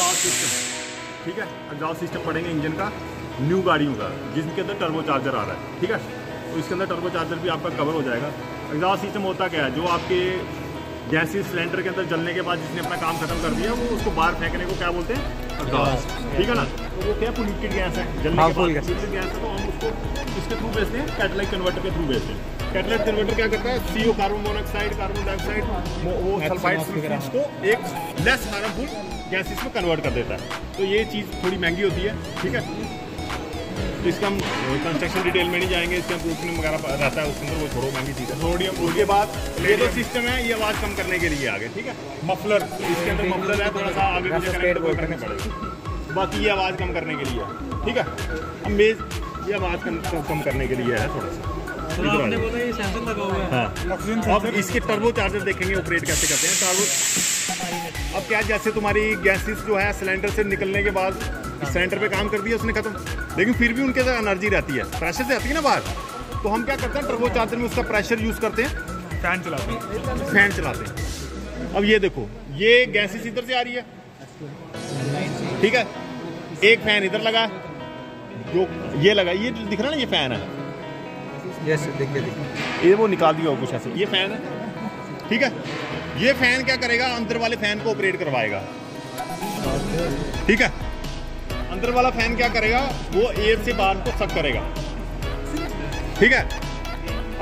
Exhaust system ठीक है? Exhaust system पड़ेंगे इंजन का न्यू गाड़ियों का जिसके अंदर टर्बो चार्जर आ रहा है। ठीक है? तो इसके अंदर टर्बो चार्जर भी आपका कवर हो जाएगा। एग्जॉस्ट सिस्टम होता क्या है? जो आपके गैसी सिलेंडर के अंदर जलने के बाद जिसने अपना काम खत्म कर दिया, वो उसको बाहर फेंकने को क्या बोलते हैं? एग्जॉस्ट ठीक है ना? तो वो क्या पोल्यूटेड गैस है? जलने के बाद gas. गैस है तो हम उसको इसके थ्रू भेजते हैं कैटलाइट कन्वर्टर के थ्रू भेजते हैं। कैटलाइट कन्वर्टर क्या करता है? CO carbon monoxide carbon dioxide वो- वो सल्फाइड को एक लेस हार्मफुल गैसेस में कन्वर्ट कर देता है। तो ये चीज़ थोड़ी महँगी होती है ठीक है? तो इसका हम कंस्ट्रक्शन डिटेल में नहीं जाएँगे इसका प्रूफिंग वगैरह रहता है उसके अंदर वो थोड़ा महँगी चीज़ है। सोडियम उसके बाद ये जो सिस्टम है ये आवाज़ कम करने के लिए आगे ठीक है? मफलर इसके अंदर मफलर है थोड़ा सा आगे कनेक्ट पड़ेगा। बाकी ये आवाज़ कम करने के लिए। है ठीक है? अब मेज ये आवाज़ कम कम करने के लिए है थोड़ा सा। इधर आ आपने बोला ये सैमसंग लगा हुआ है हाँ अब इसके टर्बो चार्जर देखेंगे ऑपरेट कैसे करते हैं। टर्बो अब क्या जैसे तुम्हारी गैसेस जो है सिलेंडर से निकलने के बाद सिलेंडर पे काम कर दिया उसने खत्म। लेकिन फिर भी उनके अंदर एनर्जी रहती है। प्रेशर से आती है ना बाहर? तो हम क्या करते हैं टर्बो चार्जर में उसका प्रेशर यूज़ करते हैं। फ़ैन चलाते हैं। फ़ैन चलाते हैं। अब ये देखो ये गैसेस इधर से आ रही है। ठीक है? एक फ़ैन इधर लगा जो ये लगा ये दिख रहा है ना ये फ़ैन है? यस देखिए देखिए। ये वो निकाल दिया कुछ ऐसे। ये फ़ैन है। ठीक है? ये फ़ैन क्या करेगा? अंदर वाले फ़ैन को ऑपरेट करवाएगा। ठीक है? अंदर वाला फ़ैन क्या करेगा? वो एयर से बाहर को सक करेगा। ठीक है?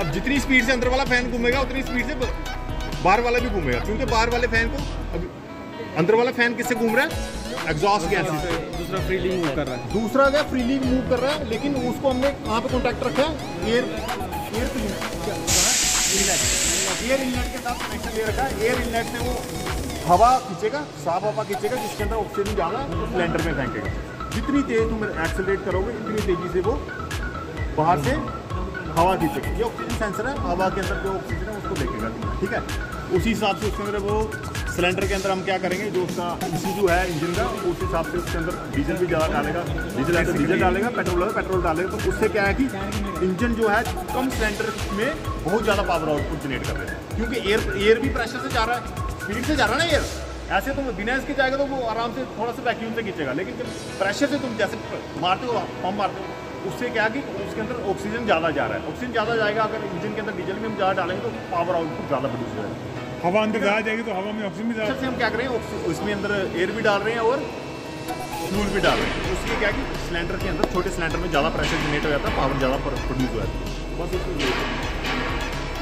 अब जितनी स्पीड से अंदर वाला फ़ैन घूमेगा उतनी स्पीड से बाहर वाला भी घूमेगा क्योंकि बाहर वाले फ़ैन को अब अंदर वाला फ़ैन किससे घूम रहा है? एग्जॉस्ट गैस से दूसरा फ्रीली मूव कर रहा है। दूसरा क्या फ्रीली मूव कर रहा है लेकिन उसको हमने कहाँ पे कॉन्टैक्ट रखा है? एयर एयर एयर इनलेट के साथ कनेक्शन ले रखा है। एयर इनलेट से वो हवा खींचेगा साफ़ हवा खींचेगा जिसके अंदर ऑक्सीजन तो सिलेंडर में फेंकेगा। जितनी तेज तुम एक्सेलरेट करोगे इतनी तेज़ी से वो बाहर से हवा खींचेगा। ये ऑक्सीजन सेंसर है हवा के अंदर जो ऑक्सीजन है उसको देखेगा। ठीक है? उसी हिसाब से उसके अंदर वो सिलेंडर के अंदर हम क्या करेंगे जो उसका इसी जो है इंजन का उस हिसाब से उसके अंदर डीजल भी ज़्यादा डालेगा। डीजल है तो डीजल डालेगा पेट्रोल है तो पेट्रोल डालेगा। तो उससे क्या है कि इंजन जो है कम सिलेंडर में बहुत ज़्यादा पावर आउटपुट जनरेट कर रहे हैं। क्योंकि एयर एयर भी प्रेशर से जा रहा है स्पीड से जा रहा है ना एयर ऐसे तुम बिना इसके जाएगा तो वो आराम से थोड़ा सा वैक्यूम से खींचेगा। लेकिन जब प्रेशर से तुम जैसे मारते हो पंप मारते हो उससे क्या कि उसके अंदर ऑक्सीजन ज़्यादा जा रहा है। ऑक्सीजन ज़्यादा जाएगा अगर इंजन के अंदर डीजल में हम ज़्यादा डालेंगे तो पावर आउटपुट ज़्यादा प्रोड्यूस हो जाएगा। हवा अंदर ज़्यादा जाएगी तो हवा में ऑक्सीजन भी ज़्यादा प्रेशर से हम क्या कर रहे हैं उसमें अंदर एयर भी डाल रहे हैं और फ्यूल भी डाल रहे हैं। उसके क्या कि सिलेंडर के अंदर छोटे सिलेंडर में ज़्यादा प्रेशर जनरेट हो जाता है पावर ज़्यादा प्रोड्यूस हो जाता है। बस उसमें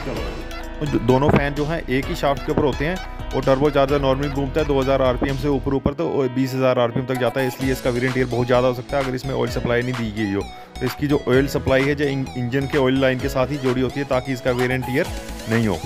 चलो। दोनों फ़ैन जो हैं, एक ही शाफ्ट के ऊपर होते हैं और टर्बो चार्जर नॉर्मली घूमता है 2000 आरपीएम से ऊपर ऊपर तो 20000 आरपीएम तक जाता है, इसलिए इसका वेरियंट ईयर बहुत ज़्यादा हो सकता है, अगर इसमें ऑयल सप्लाई नहीं दी गई हो। तो इसकी जो ऑयल सप्लाई है, जो इंजन के ऑयल लाइन के साथ ही जोड़ी होती है, ताकि इसका वेरियंट ईयर नहीं हो।